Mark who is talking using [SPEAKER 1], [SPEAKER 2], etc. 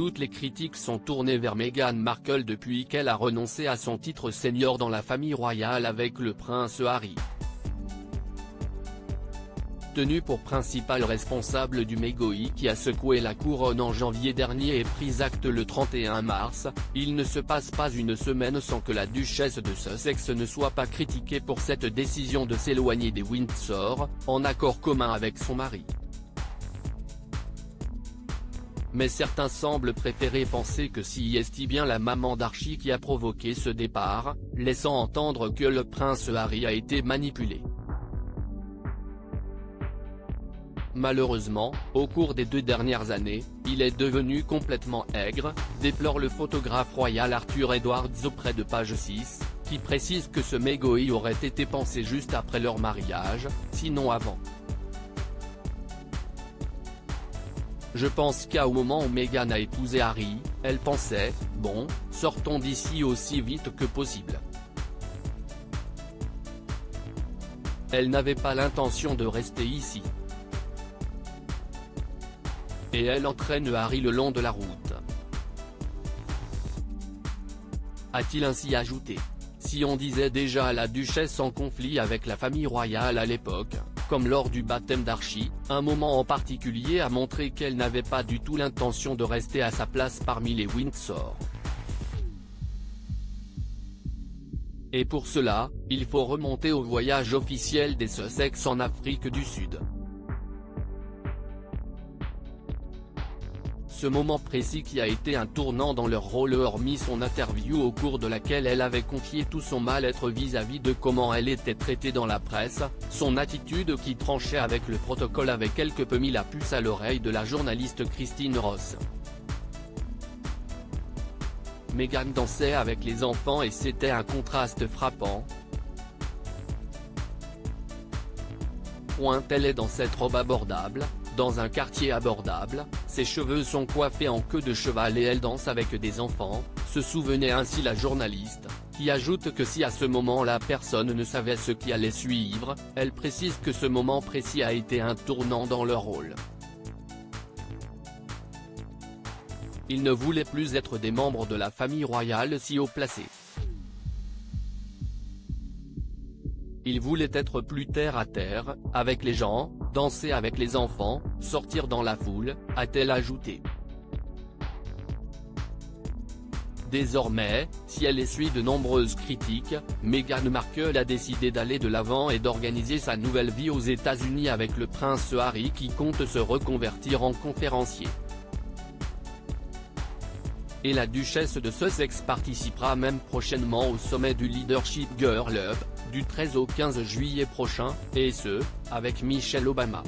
[SPEAKER 1] Toutes les critiques sont tournées vers Meghan Markle depuis qu'elle a renoncé à son titre senior dans la famille royale avec le prince Harry tenu pour principal responsable du mégoï qui a secoué la couronne en janvier dernier et pris acte le 31 mars, il ne se passe pas une semaine sans que la duchesse de Sussex ne soit pas critiquée pour cette décision de s'éloigner des Windsor, en accord commun avec son mari. Mais certains semblent préférer penser que si est bien la maman d'Archie qui a provoqué ce départ, laissant entendre que le prince Harry a été manipulé. Malheureusement, au cours des deux dernières années, il est devenu complètement aigre, déplore le photographe royal Arthur Edwards auprès de page 6, qui précise que ce mégoï aurait été pensé juste après leur mariage, sinon avant. Je pense qu'à au moment où Meghan a épousé Harry, elle pensait, bon, sortons d'ici aussi vite que possible. Elle n'avait pas l'intention de rester ici et elle entraîne Harry le long de la route. A-t-il ainsi ajouté Si on disait déjà la duchesse en conflit avec la famille royale à l'époque, comme lors du baptême d'Archie, un moment en particulier a montré qu'elle n'avait pas du tout l'intention de rester à sa place parmi les Windsor. Et pour cela, il faut remonter au voyage officiel des Sussex en Afrique du Sud. Ce moment précis qui a été un tournant dans leur rôle hormis son interview au cours de laquelle elle avait confié tout son mal-être vis-à-vis de comment elle était traitée dans la presse, son attitude qui tranchait avec le protocole avait quelque peu mis la puce à l'oreille de la journaliste Christine Ross. Meghan dansait avec les enfants et c'était un contraste frappant. Pointe elle est dans cette robe abordable, dans un quartier abordable, ses cheveux sont coiffés en queue de cheval et elle danse avec des enfants, se souvenait ainsi la journaliste, qui ajoute que si à ce moment-là personne ne savait ce qui allait suivre, elle précise que ce moment précis a été un tournant dans leur rôle. Ils ne voulaient plus être des membres de la famille royale si haut placés. Ils voulaient être plus terre à terre, avec les gens, danser avec les enfants, sortir dans la foule, a-t-elle ajouté. Désormais, si elle essuie de nombreuses critiques, Meghan Markle a décidé d'aller de l'avant et d'organiser sa nouvelle vie aux États-Unis avec le prince Harry qui compte se reconvertir en conférencier. Et la duchesse de Sussex participera même prochainement au sommet du Leadership Girl Up, du 13 au 15 juillet prochain, et ce, avec Michelle Obama.